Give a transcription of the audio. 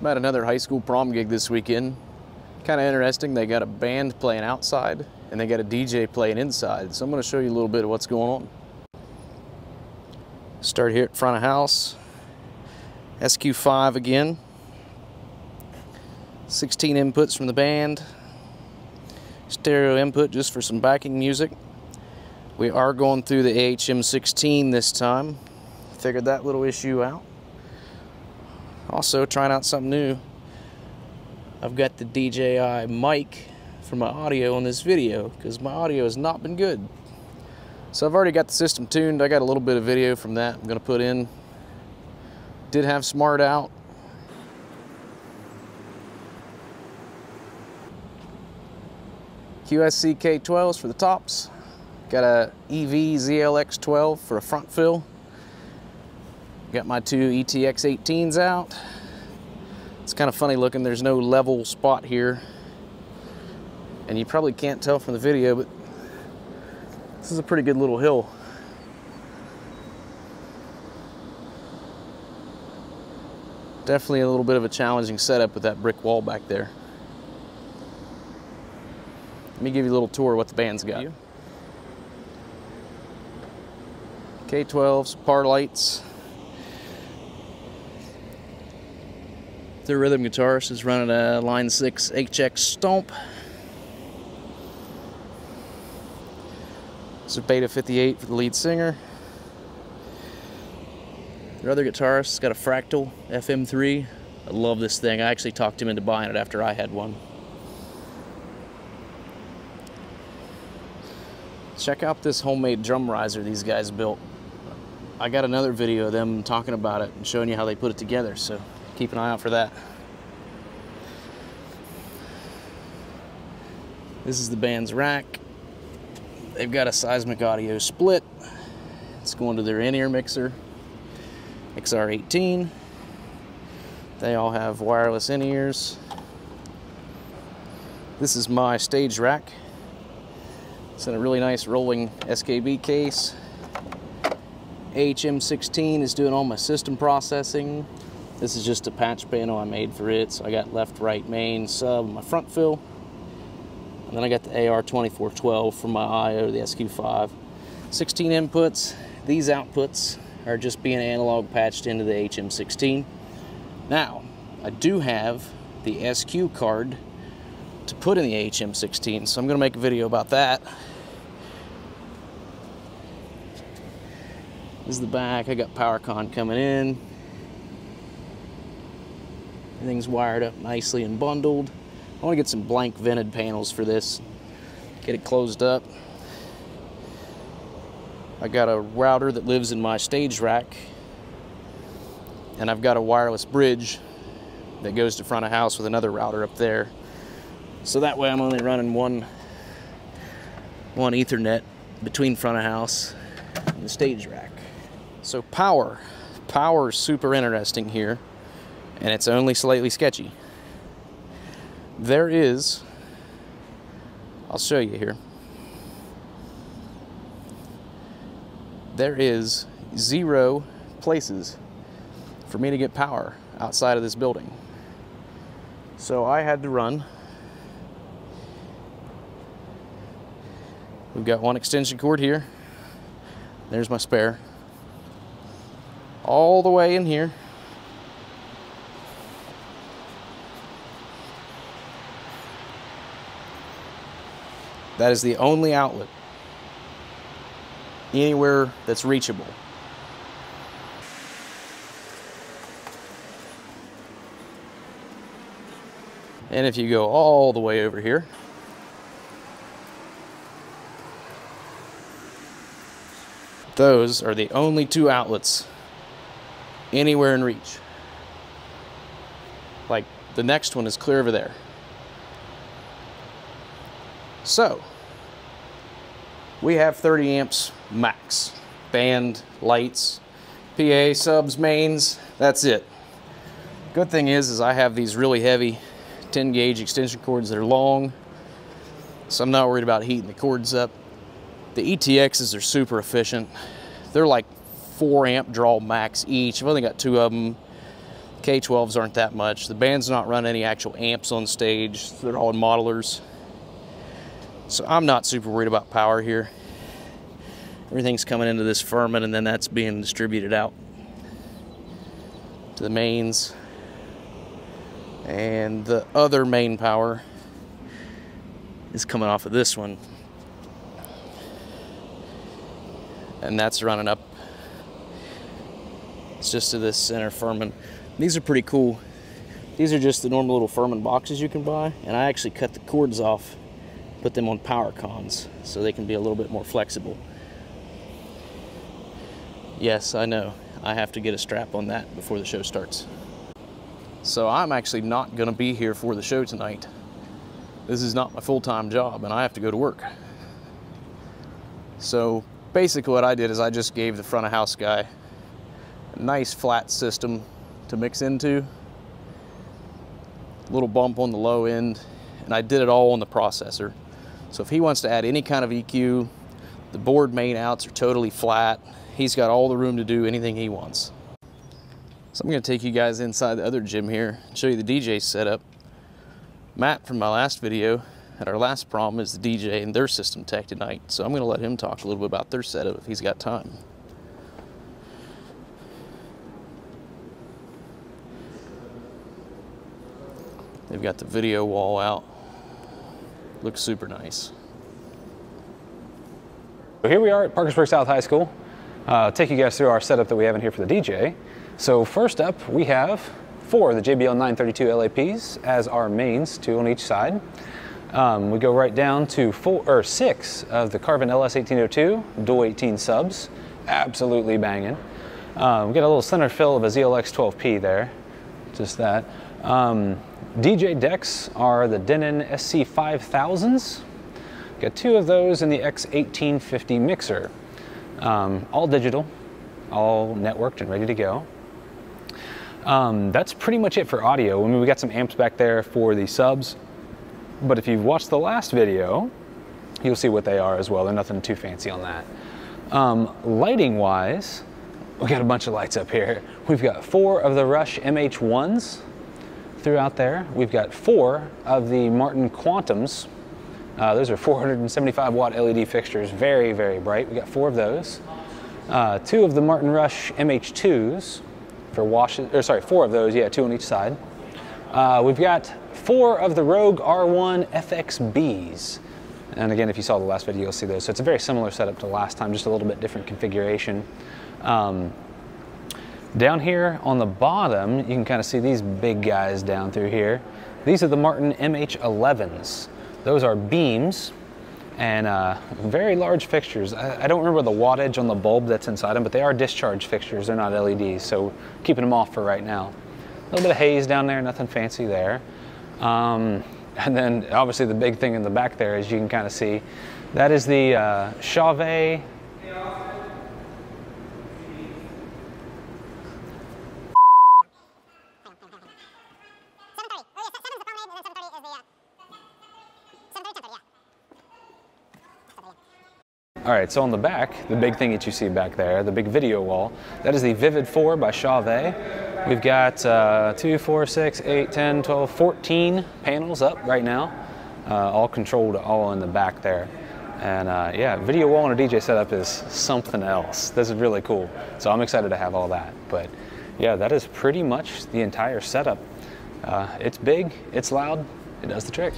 I'm another high school prom gig this weekend. Kind of interesting. They got a band playing outside and they got a DJ playing inside. So I'm going to show you a little bit of what's going on. Start here at front of house. SQ5 again. 16 inputs from the band. Stereo input just for some backing music. We are going through the AHM16 this time. Figured that little issue out. Also trying out something new. I've got the DJI mic for my audio on this video because my audio has not been good. So I've already got the system tuned. I got a little bit of video from that I'm going to put in. Did have Smaart out. QSC K12s for the tops. Got a EV ZLX12 for a front fill. Got my two ETX 18s out. It's kind of funny looking. There's no level spot here. And you probably can't tell from the video, but this is a pretty good little hill. Definitely a little bit of a challenging setup with that brick wall back there. Let me give you a little tour of what the band's got. K12s, par lights. Their rhythm guitarist is running a Line 6 HX Stomp. It's a Beta 58 for the lead singer. Their other guitarist has got a Fractal FM3. I love this thing. I actually talked him into buying it after I had one. Check out this homemade drum riser these guys built. I got another video of them talking about it and showing you how they put it together, so keep an eye out for that. This is the band's rack. They've got a seismic audio split. It's going to their in-ear mixer, XR18. They all have wireless in-ears. This is my stage rack. It's in a really nice rolling SKB case. AHM16 is doing all my system processing. This is just a patch panel I made for it. So I got left, right, main, sub, my front fill. And then I got the AR2412 for my IO, the SQ5. 16 inputs. These outputs are just being analog patched into the AHM16. Now, I do have the SQ card to put in the AHM16, so I'm going to make a video about that. This is the back. I got PowerCon coming in. Everything's wired up nicely and bundled. I want to get some blank vented panels for this. Get it closed up. I got a router that lives in my stage rack. And I've got a wireless bridge that goes to front of house with another router up there. So that way I'm only running one, one ethernet between front of house and the stage rack. So power, power is super interesting here and it's only slightly sketchy. There is, I'll show you here. There is zero places for me to get power outside of this building. So I had to run. We've got one extension cord here. There's my spare. All the way in here. That is the only outlet anywhere that's reachable. And if you go all the way over here, those are the only two outlets anywhere in reach. Like the next one is clear over there. So, we have 30 amps max. Band, lights, PA, subs, mains, that's it. Good thing is, is I have these really heavy 10 gauge extension cords that are long, so I'm not worried about heating the cords up. The ETXs are super efficient. They're like four amp draw max each. I've only got two of them. K12s aren't that much. The band's not run any actual amps on stage. They're all in modelers. So I'm not super worried about power here. Everything's coming into this Furman and then that's being distributed out to the mains. And the other main power is coming off of this one. And that's running up. It's just to this center Furman. These are pretty cool. These are just the normal little Furman boxes you can buy. And I actually cut the cords off, put them on PowerCons so they can be a little bit more flexible. Yes, I know. I have to get a strap on that before the show starts. So I'm actually not gonna be here for the show tonight. This is not my full-time job and I have to go to work. So basically what I did is I just gave the front of house guy a nice flat system to mix into. A little bump on the low end and I did it all on the processor. So if he wants to add any kind of EQ, the board main outs are totally flat. He's got all the room to do anything he wants. So I'm gonna take you guys inside the other gym here and show you the DJ setup. Matt from my last video at our last prom is the DJ and their system tech tonight. So I'm gonna let him talk a little bit about their setup if he's got time. They've got the video wall out. Looks super nice. So here we are at Parkersburg South High School. Uh, take you guys through our setup that we have in here for the DJ. So first up, we have four of the JBL 932 LAPs as our mains, two on each side. Um, we go right down to four or six of the Carbon LS1802 dual 18 subs, absolutely banging. Um, we get a little center fill of a ZLX 12P there, just that. Um, DJ decks are the Denon SC5000s. Got two of those in the X1850 mixer. Um, all digital, all networked and ready to go. Um, that's pretty much it for audio. I mean, we got some amps back there for the subs, but if you've watched the last video, you'll see what they are as well. They're nothing too fancy on that. Um, lighting wise, we got a bunch of lights up here. We've got four of the Rush MH1s throughout there. We've got four of the Martin Quantums. Uh, those are 475 watt LED fixtures, very, very bright. We got four of those. Uh, two of the Martin Rush MH2s, for washes, or sorry, four of those, yeah, two on each side. Uh, we've got four of the Rogue R1 FXBs. And again, if you saw the last video, you'll see those. So it's a very similar setup to last time, just a little bit different configuration. Um, down here on the bottom, you can kind of see these big guys down through here. These are the Martin MH11s. Those are beams, and uh, very large fixtures. I, I, don't remember the wattage on the bulb that's inside them, but they are discharge fixtures. They're not LEDs, so keeping them off for right now. A little bit of haze down there, nothing fancy there. Um, and then obviously the big thing in the back there, as you can kind of see, that is the uh, Chauvet All right, so on the back, the big thing that you see back there, the big video wall, that is the Vivid 4 by Chauvet. We've got uh, 2, 4, 6, 8, 10, 12, 14 panels up right now, uh, all controlled all in the back there. And uh, yeah, video wall and a DJ setup is something else. This is really cool. So I'm excited to have all that. But yeah, that is pretty much the entire setup. Uh, it's big, it's loud, it does the trick.